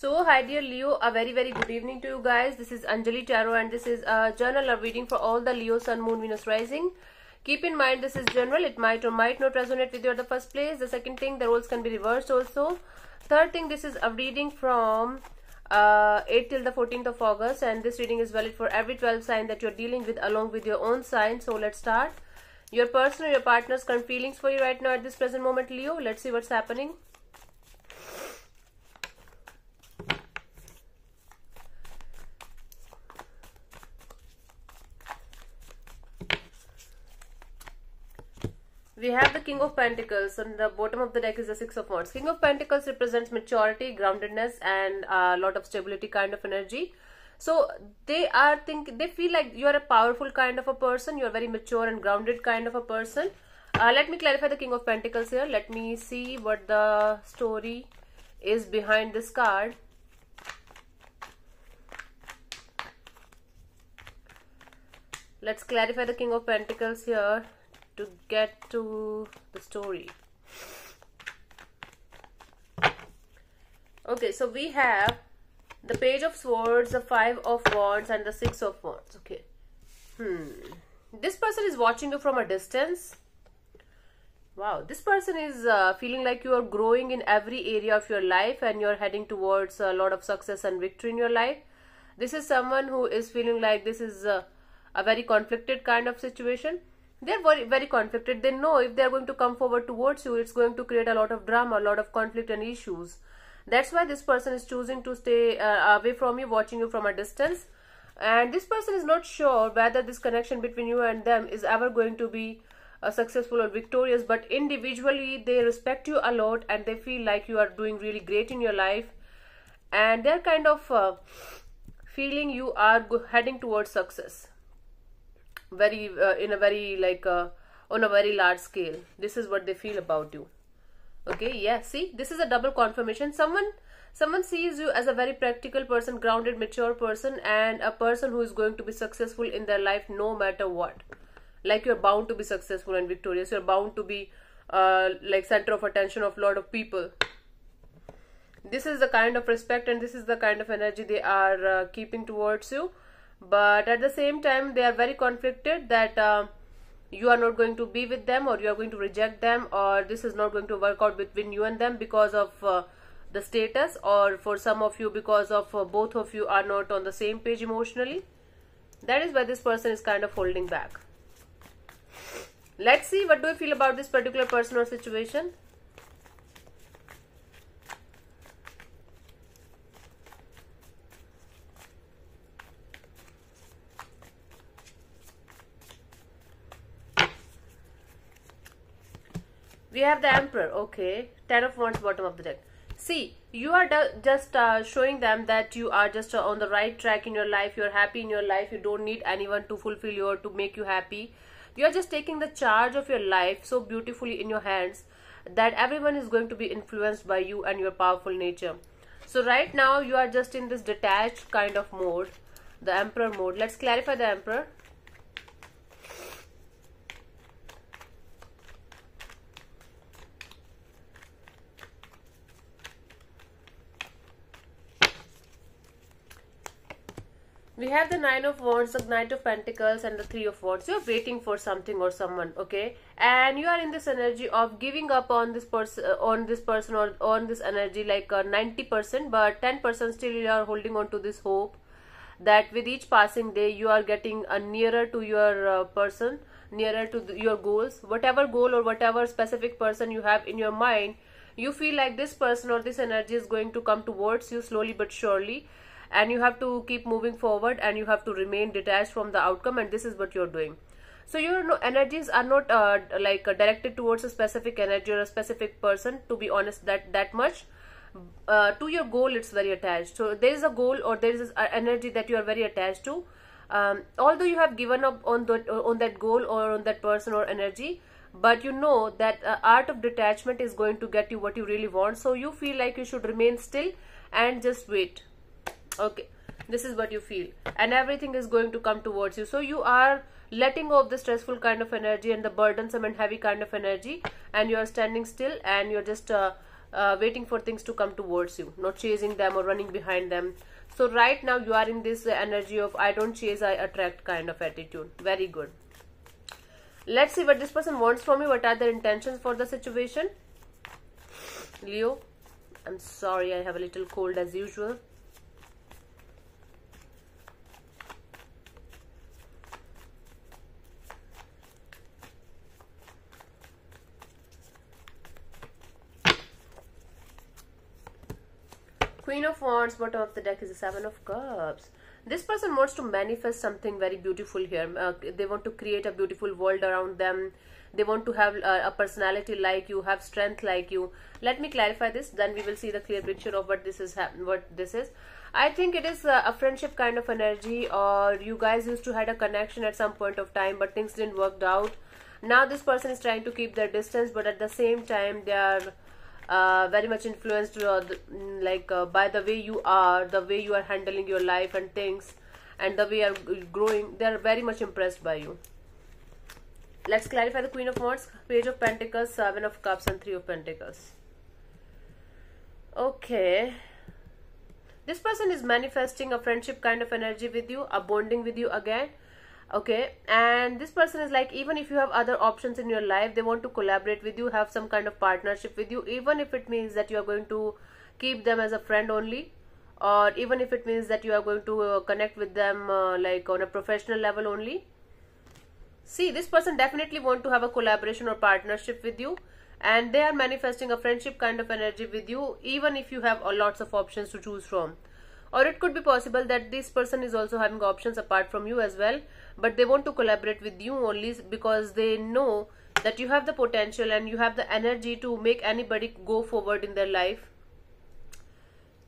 So, hi dear Leo, a very very good evening to you guys. This is Anjalli Tarot and this is a journal of reading for all the Leo, Sun, Moon, Venus, Rising. Keep in mind this is general. It might or might not resonate with you at the first place. The second thing, the roles can be reversed also. Third thing, this is a reading from uh, 8 till the 14th of August and this reading is valid for every 12 sign that you're dealing with along with your own sign. So, let's start. Your person or your partner's current feelings for you right now at this present moment, Leo. Let's see what's happening. We have the king of pentacles and the bottom of the deck is the six of wands. King of pentacles represents maturity groundedness and a lot of stability kind of energy. So they are think they feel like you are a powerful kind of a person you are very mature and grounded kind of a person. Uh, let me clarify the king of pentacles here. Let me see what the story is behind this card. Let's clarify the king of pentacles here to get to the story. Okay so we have the page of swords the five of wands and the six of wands okay. Hmm. This person is watching you from a distance. Wow this person is uh, feeling like you are growing in every area of your life and you're heading towards a lot of success and victory in your life. This is someone who is feeling like this is a, a very conflicted kind of situation they're very very conflicted. They know if they're going to come forward towards you it's going to create a lot of drama a lot of conflict and issues. That's why this person is choosing to stay uh, away from you watching you from a distance. And this person is not sure whether this connection between you and them is ever going to be uh, successful or victorious but individually they respect you a lot and they feel like you are doing really great in your life. And they're kind of uh, feeling you are heading towards success very uh, in a very like uh, on a very large scale. This is what they feel about you. Okay yeah see this is a double confirmation. Someone someone sees you as a very practical person grounded mature person and a person who is going to be successful in their life no matter what. Like you're bound to be successful and victorious. You're bound to be uh, like center of attention of a lot of people. This is the kind of respect and this is the kind of energy they are uh, keeping towards you but at the same time they are very conflicted that uh, you are not going to be with them or you are going to reject them or this is not going to work out between you and them because of uh, the status or for some of you because of uh, both of you are not on the same page emotionally. That is why this person is kind of holding back. Let's see what do you feel about this particular person or situation we have the emperor. Okay. Ten of wands bottom of the deck. See you are just uh, showing them that you are just uh, on the right track in your life. You're happy in your life. You don't need anyone to fulfill you or to make you happy. You are just taking the charge of your life so beautifully in your hands that everyone is going to be influenced by you and your powerful nature. So right now you are just in this detached kind of mode the emperor mode. Let's clarify the emperor we have the nine of wands the knight of pentacles and the three of wands. You're waiting for something or someone okay? And you are in this energy of giving up on this person uh, on this person or on this energy like uh, 90% but 10% still you are holding on to this hope that with each passing day you are getting uh, nearer to your uh, person nearer to the, your goals. Whatever goal or whatever specific person you have in your mind you feel like this person or this energy is going to come towards you slowly but surely and you have to keep moving forward and you have to remain detached from the outcome and this is what you're doing. So your energies are not uh, like uh, directed towards a specific energy or a specific person to be honest that that much. Uh, to your goal it's very attached. So there is a goal or there is an energy that you are very attached to. Um, although you have given up on the on that goal or on that person or energy but you know that uh, art of detachment is going to get you what you really want. So you feel like you should remain still and just wait okay this is what you feel. And everything is going to come towards you. So you are letting go of the stressful kind of energy and the burdensome and heavy kind of energy and you are standing still and you're just uh, uh, waiting for things to come towards you. Not chasing them or running behind them. So right now you are in this energy of i don't chase i attract kind of attitude. Very good. Let's see what this person wants from you what are their intentions for the situation? Leo i'm sorry i have a little cold as usual Queen of Wands, bottom of the deck is the Seven of Cups. This person wants to manifest something very beautiful here. Uh, they want to create a beautiful world around them. They want to have uh, a personality like you, have strength like you. Let me clarify this, then we will see the clear picture of what this is. What this is. I think it is a, a friendship kind of energy, or you guys used to had a connection at some point of time, but things didn't work out. Now this person is trying to keep their distance, but at the same time they are uh, very much influenced uh, the, like uh, by the way you are the way you are handling your life and things and the way you are growing they are very much impressed by you. Let's clarify the queen of wands page of pentacles seven of cups and three of pentacles. Okay. This person is manifesting a friendship kind of energy with you a bonding with you again okay and this person is like even if you have other options in your life they want to collaborate with you have some kind of partnership with you even if it means that you are going to keep them as a friend only or even if it means that you are going to uh, connect with them uh, like on a professional level only. See this person definitely want to have a collaboration or partnership with you and they are manifesting a friendship kind of energy with you even if you have uh, lots of options to choose from or it could be possible that this person is also having options apart from you as well but they want to collaborate with you only because they know that you have the potential and you have the energy to make anybody go forward in their life.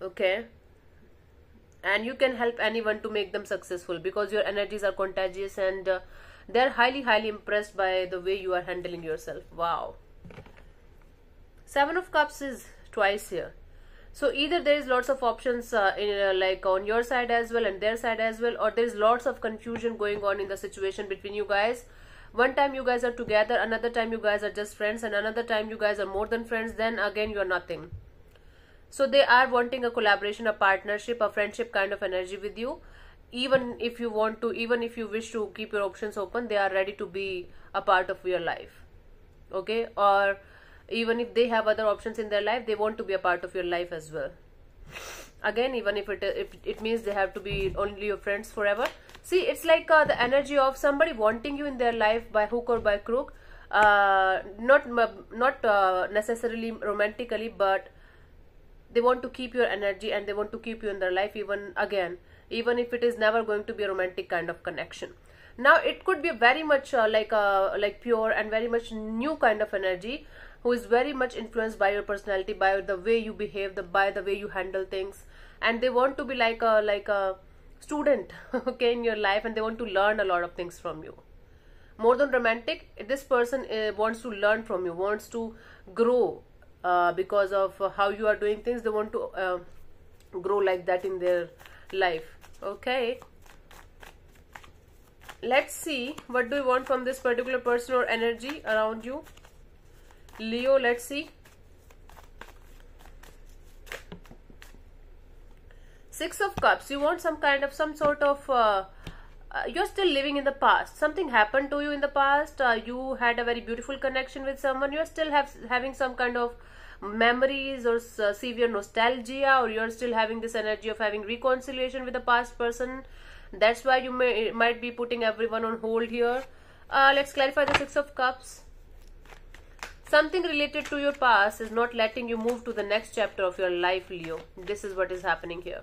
Okay? And you can help anyone to make them successful because your energies are contagious and uh, they're highly highly impressed by the way you are handling yourself. Wow. Seven of cups is twice here so either there is lots of options uh, in, uh, like on your side as well and their side as well or there is lots of confusion going on in the situation between you guys. One time you guys are together another time you guys are just friends and another time you guys are more than friends then again you are nothing. So they are wanting a collaboration a partnership a friendship kind of energy with you. Even if you want to even if you wish to keep your options open they are ready to be a part of your life. Okay? Or even if they have other options in their life they want to be a part of your life as well. Again even if it if it means they have to be only your friends forever. See it's like uh, the energy of somebody wanting you in their life by hook or by crook uh, not not uh, necessarily romantically but they want to keep your energy and they want to keep you in their life even again even if it is never going to be a romantic kind of connection. Now it could be very much uh, like a uh, like pure and very much new kind of energy who is very much influenced by your personality by the way you behave the by the way you handle things. And they want to be like a like a student okay in your life and they want to learn a lot of things from you. More than romantic this person uh, wants to learn from you wants to grow uh, because of how you are doing things. They want to uh, grow like that in their life okay? Let's see what do you want from this particular person or energy around you Leo, let's see. Six of Cups. You want some kind of, some sort of, uh, uh, you're still living in the past. Something happened to you in the past. Uh, you had a very beautiful connection with someone. You're still have, having some kind of memories or uh, severe nostalgia or you're still having this energy of having reconciliation with the past person. That's why you may might be putting everyone on hold here. Uh, let's clarify the Six of Cups. Something related to your past is not letting you move to the next chapter of your life, Leo. This is what is happening here.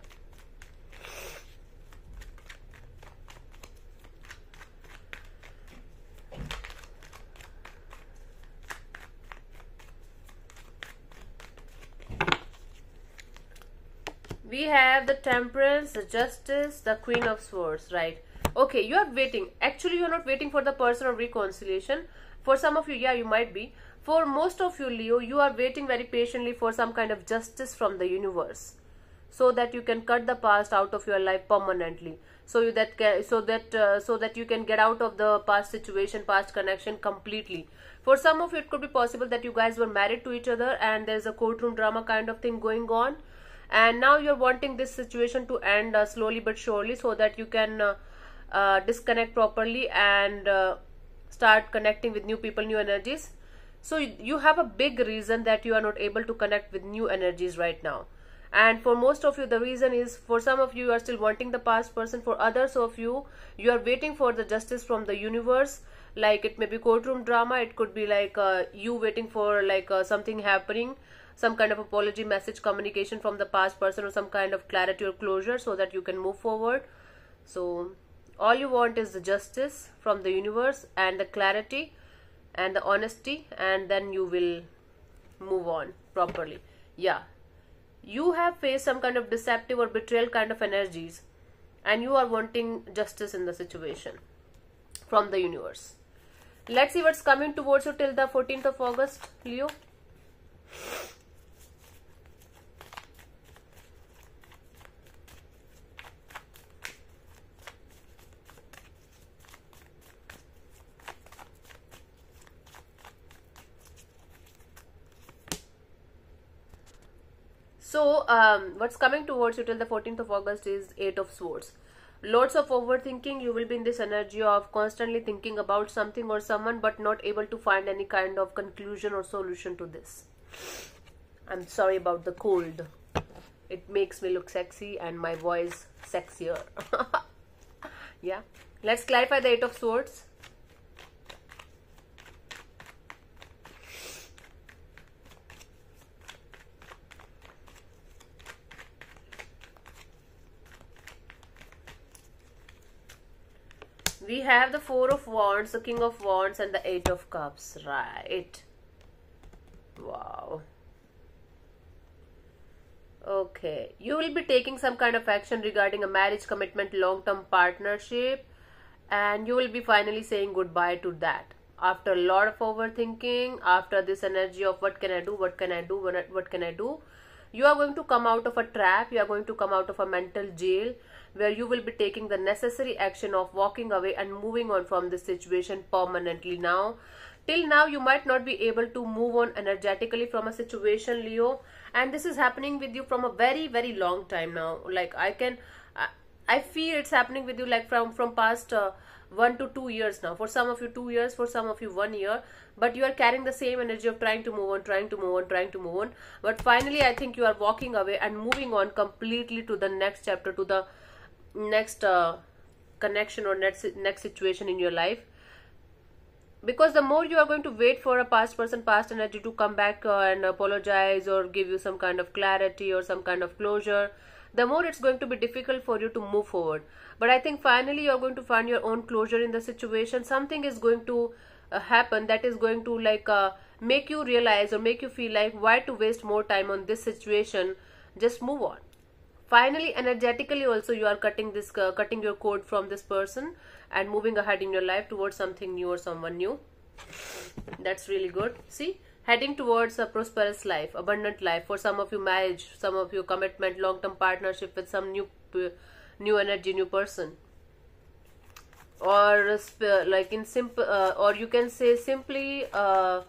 we have the temperance the justice the queen of swords right okay you are waiting actually you are not waiting for the person of reconciliation for some of you yeah you might be for most of you, Leo, you are waiting very patiently for some kind of justice from the universe so that you can cut the past out of your life permanently. so that so that uh, so that you can get out of the past situation past connection completely for some of you it could be possible that you guys were married to each other and there's a courtroom drama kind of thing going on and now you're wanting this situation to end uh, slowly but surely so that you can uh, uh, disconnect properly and uh, start connecting with new people new energies so you, have a big reason that you are not able to connect with new energies right now. And for most of you the reason is for some of you you are still wanting the past person. For others of you you are waiting for the justice from the universe. Like it may be courtroom drama. It could be like uh, you waiting for like uh, something happening. Some kind of apology message communication from the past person or some kind of clarity or closure so that you can move forward. So all you want is the justice from the universe and the clarity and the honesty and then you will move on properly. Yeah. You have faced some kind of deceptive or betrayal kind of energies and you are wanting justice in the situation from the universe. Let's see what's coming towards you till the 14th of august leo So, um, what's coming towards you till the 14th of August is Eight of Swords. Lots of overthinking. You will be in this energy of constantly thinking about something or someone, but not able to find any kind of conclusion or solution to this. I'm sorry about the cold. It makes me look sexy and my voice sexier. yeah. Let's clarify the Eight of Swords. We have the four of wands the king of wands and the eight of cups right? Wow. Okay. You will be taking some kind of action regarding a marriage commitment long-term partnership and you will be finally saying goodbye to that. After a lot of overthinking after this energy of what can i do? What can i do? What, what can i do? You are going to come out of a trap. You are going to come out of a mental jail where you will be taking the necessary action of walking away and moving on from this situation permanently now. Till now you might not be able to move on energetically from a situation leo. And this is happening with you from a very very long time now. Like i can i, I feel it's happening with you like from from past uh, one to two years now. For some of you two years for some of you one year. But you are carrying the same energy of trying to move on trying to move on trying to move on. But finally i think you are walking away and moving on completely to the next chapter to the next uh, connection or next next situation in your life. Because the more you are going to wait for a past person past energy to come back uh, and apologize or give you some kind of clarity or some kind of closure the more it's going to be difficult for you to move forward. But i think finally you're going to find your own closure in the situation. Something is going to uh, happen that is going to like uh, make you realize or make you feel like why to waste more time on this situation? Just move on finally energetically also you are cutting this uh, cutting your code from this person and moving ahead in your life towards something new or someone new. That's really good. See heading towards a prosperous life abundant life for some of you marriage some of you commitment long-term partnership with some new new energy new person. Or uh, like in simple uh, or you can say simply uh,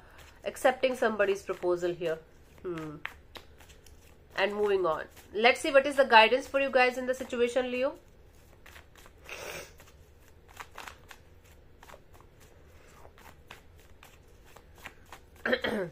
accepting somebody's proposal here. Hmm and moving on. Let's see what is the guidance for you guys in the situation, Leo.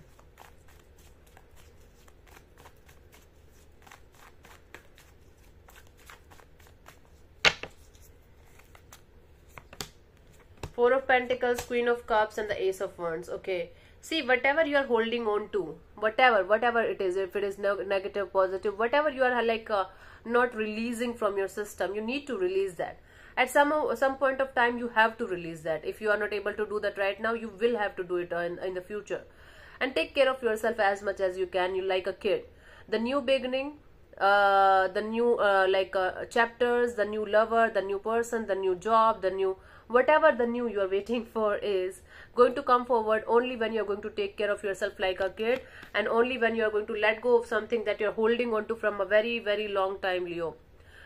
Four of Pentacles, Queen of Cups, and the Ace of Wands. Okay see whatever you are holding on to whatever whatever it is if it is no, negative positive whatever you are uh, like uh, not releasing from your system you need to release that. At some uh, some point of time you have to release that. If you are not able to do that right now you will have to do it uh, in, in the future. And take care of yourself as much as you can you like a kid. The new beginning uh, the new uh, like uh, chapters the new lover the new person the new job the new whatever the new you are waiting for is going to come forward only when you're going to take care of yourself like a kid and only when you're going to let go of something that you're holding on to from a very very long time leo.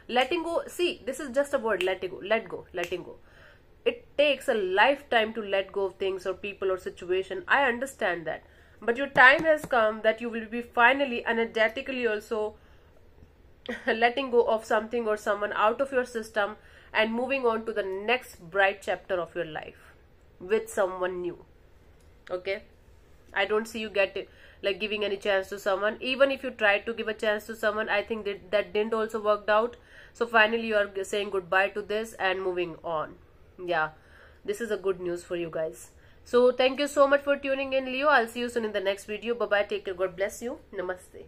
Letting go see this is just a word letting go let go letting go. It takes a lifetime to let go of things or people or situation. I understand that. But your time has come that you will be finally energetically also letting go of something or someone out of your system and moving on to the next bright chapter of your life with someone new. Okay? I don't see you get it, like giving any chance to someone. Even if you tried to give a chance to someone i think that that didn't also worked out. So finally you are saying goodbye to this and moving on. Yeah. This is a good news for you guys. So thank you so much for tuning in leo. I'll see you soon in the next video. Bye bye take care. God bless you. Namaste